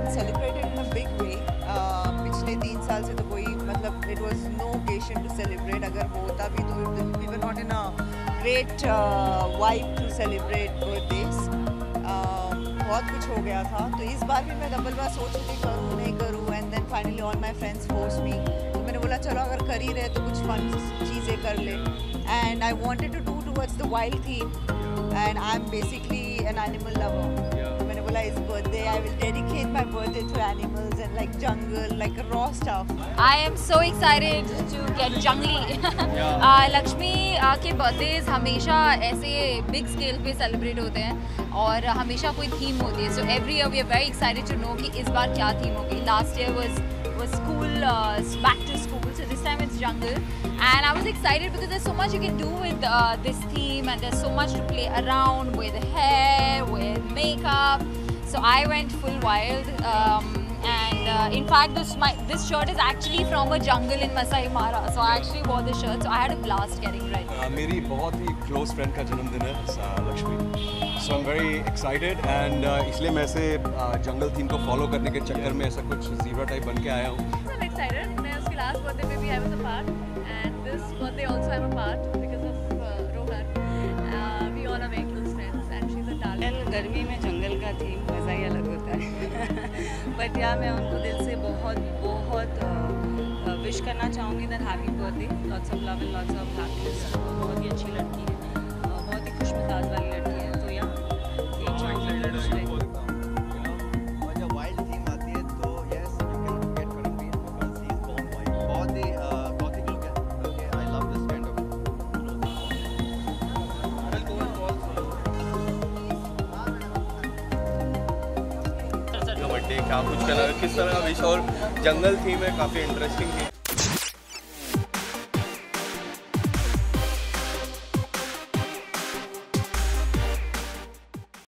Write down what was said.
Been celebrated in a big way पिछले तीन साल से तो कोई मतलब it was no occasion to celebrate अगर वो होता भी तो we were not in great vibe to celebrate birthdays बहुत कुछ हो गया था। तो इस बार भी मैं डबल बार सोच रही थी, करूँ, नहीं करूँ and then finally all my friends force me तो मैंने बोला, चलो, अगर कर ही रहे तो कुछ फन चीज़ें कर ले. And I wanted to do towards the wild theme and I am basically an animal lover I will dedicate my birthday to animals and like jungle, like raw stuff. I am so excited to get jungly. uh, Laxmi uh, के birthdays हमेशा ऐसे big scale पे celebrate होते हैं और हमेशा theme So every year we are very excited to know कि is बार क्या theme Last year was was school, uh, back to school. So this time it's jungle. And I was excited because there's so much you can do with uh, this theme and there's so much to play around with hair, with makeup. So I went full wild. Um, and uh, in fact, this, my, this shirt is actually from a jungle in Masai Mara. So I actually wore this shirt. So I had a blast getting ready. Uh, my very close friend ka hai, uh, Laxmi. So I'm very excited. And uh, islam. I'm uh, jungle theme ko follow karne ke chakkar mein aisa kuch zebra type banke aaya hu. I'm excited. My last birthday maybe have a part. And this birthday also have a part because of uh, Rohan. We all are very close friends. And she's a darling. है but yeah मैं उनको दिल से बहुत बहुत wish करना चाहूँगी that happy birthday lots of love and lots of happiness बहुत ही अच्छी लड़की है। क्या कुछ कलर किस तरह का विश और जंगल थीम है काफ़ी इंटरेस्टिंग थी